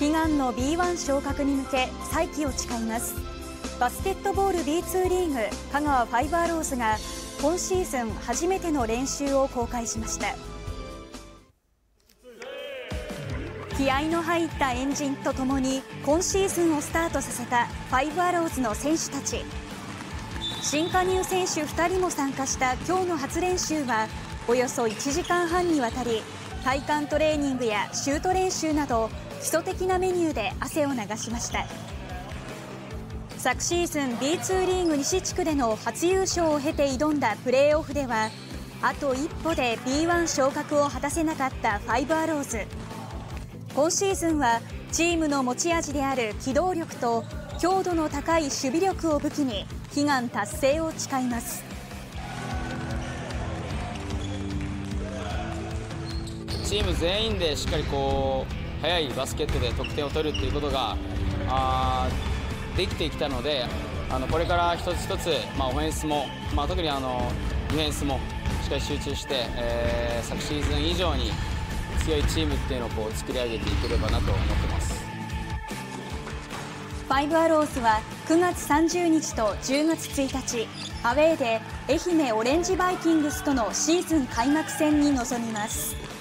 悲願の B1 昇格に向け再起を誓います。バスケットボール B2 リーグ香川ファイバーローズが今シーズン初めての練習を公開しました。気合の入ったエンジンとともに今シーズンをスタートさせたファイブアローズの選手たち。新加入選手2人も参加した今日の初練習はおよそ1時間半にわたり体幹トレーニングやシュート練習など基礎的なメニューで汗を流しました。昨シーズン B2 リーグ西地区での初優勝を経て挑んだプレーオフではあと一歩で B1 昇格を果たせなかったファイブアローズ。今シーズンはチームの持ち味である機動力と強度の高い守備力を武器に悲願達成を誓います。チーム全員でしっかりこう速いバスケットで得点を取るっていうことがあできてきたのであのこれから一つ一つ、まあ、オフェンスも、まあ、特にあのディフェンスもしっかり集中して、えー、昨シーズン以上に強いチームっていうのをこう作り上げていければなと思ってますファイブアローズは9月30日と10月1日アウェーで愛媛オレンジバイキングスとのシーズン開幕戦に臨みます。